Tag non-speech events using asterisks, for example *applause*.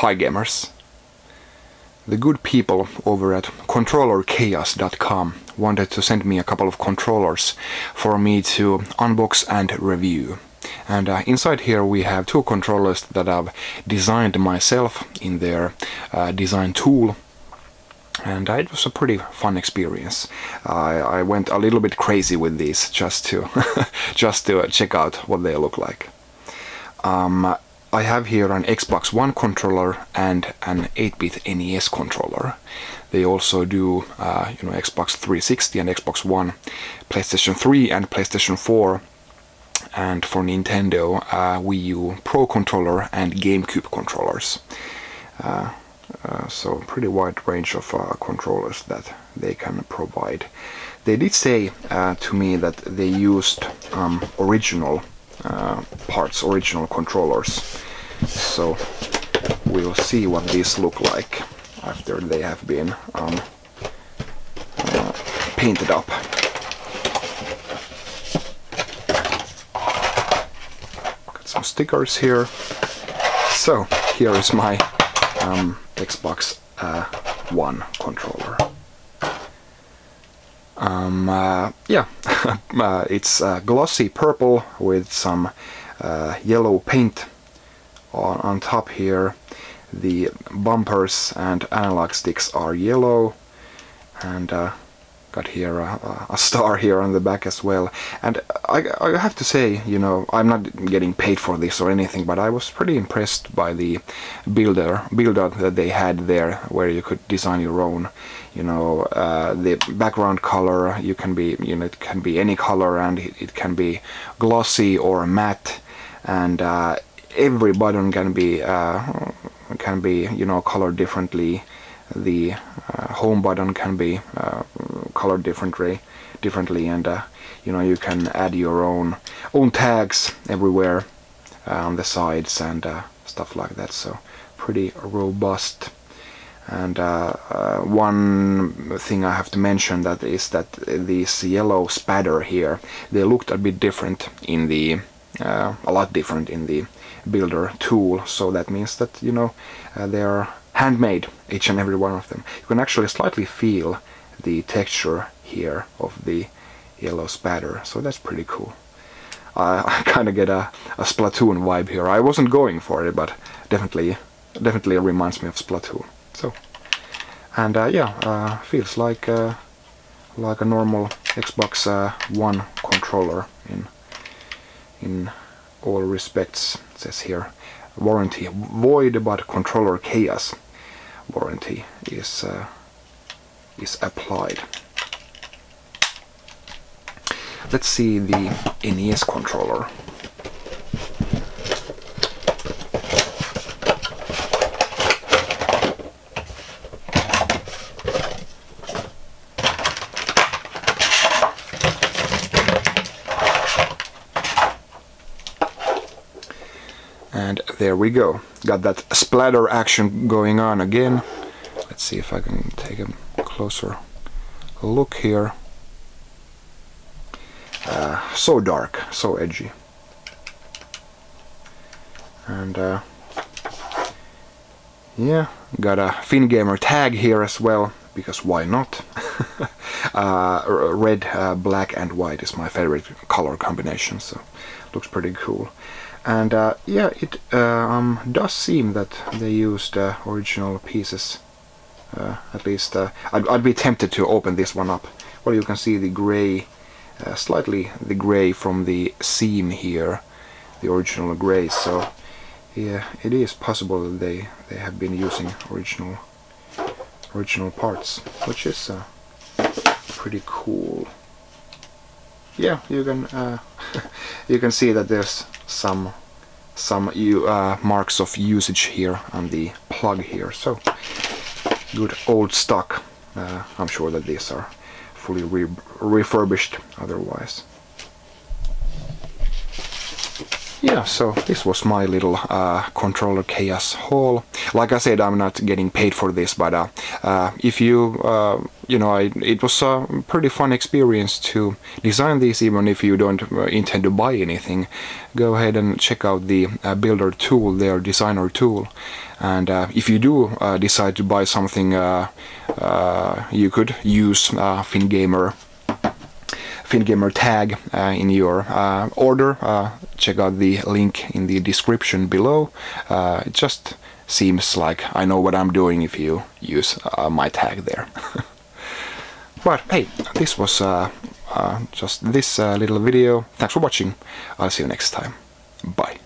Hi gamers. The good people over at controllerchaos.com wanted to send me a couple of controllers for me to unbox and review. And uh, inside here we have two controllers that I've designed myself in their uh, design tool and uh, it was a pretty fun experience. I went a little bit crazy with these just to *laughs* just to check out what they look like. Um, I have here an Xbox One controller and an 8-bit NES controller. They also do, uh, you know, Xbox 360 and Xbox One, PlayStation 3 and PlayStation 4, and for Nintendo, uh, Wii U Pro controller and GameCube controllers. Uh, uh, so pretty wide range of uh, controllers that they can provide. They did say uh, to me that they used um, original uh, parts, original controllers. So we'll see what these look like after they have been um, uh, painted up. Got some stickers here. So here is my um, Xbox uh, One controller. Um, uh, yeah, *laughs* uh, it's uh, glossy purple with some uh, yellow paint on, on top here. The bumpers and analog sticks are yellow and uh, got here a, a, star here on the back as well. And I, I, have to say you know I'm not getting paid for this or anything but I was pretty impressed by the builder builder that they had there where you could design your own you know uh, the background color. You can be you know it can be any color and it, it can be glossy or matte. And uh, every button can be uh, can be you know colored differently. The uh, home button can be uh, colored differently differently and uh, you know you can add your own own tags everywhere on the sides and stuff like that. So pretty robust. And uh, uh, one thing I have to mention that is that this yellow spatter here they looked a bit different in the uh, a lot different in the builder tool. So that means that you know they are handmade, each and every one of them. You can actually slightly feel the texture here of the yellow spatter, so that's pretty cool. I *laughs* kind of get a, a Splatoon vibe here. I wasn't going for it, but definitely, definitely reminds me of Splatoon. So, and uh, yeah, uh, feels like uh, like a normal Xbox uh, One controller in in all respects. Says here warranty void, but controller chaos warranty is uh, is applied. Let's see the NES controller. and there we go got that splatter action going on again let's see if I can take a closer. Look here. Uh, so dark so edgy. And uh, yeah got a Finngamer tag here as well because why not? *laughs* Uh, red uh, black and white is my favorite color combination so looks pretty cool. And uh, yeah it uh, um, does seem that they used original pieces uh, at least uh, I'd, I'd, be tempted to open this one up. Well you can see the gray uh, slightly the gray from the seam here the original gray. So yeah it is possible that they they have been using original original parts which is pretty cool. Yeah you can *laughs* you can see that there's some some uh, marks of usage here on the plug here. So good old stock. Uh, I'm sure that these are fully re refurbished otherwise yeah so this was my little uh, controller chaos haul like I said, I'm not getting paid for this, but uh, uh, if you, uh, you know, I, it was a pretty fun experience to design these, even if you don't uh, intend to buy anything. Go ahead and check out the uh, Builder tool, their designer tool. And if you do decide to buy something, you could use FinnGamer FinnGamer tag uh, in your uh, order, uh, check out the link in the description below. it just seems like I know what I'm doing if you use my tag there. *laughs* but hey, this was just this little video. Thanks for watching. I'll see you next time. Bye.